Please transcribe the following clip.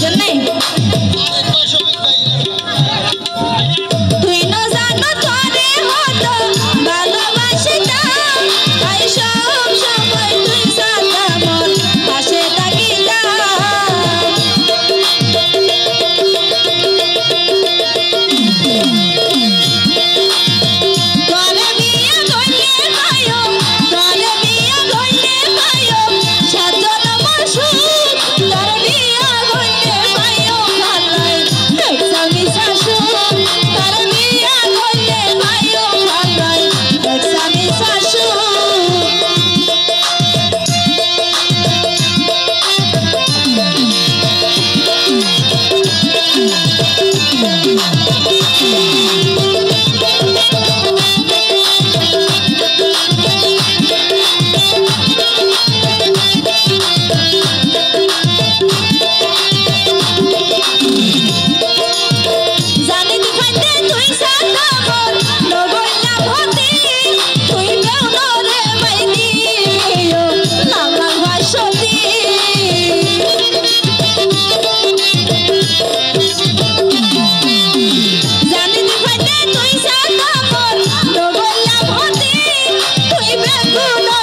人类 Thank you. no, no.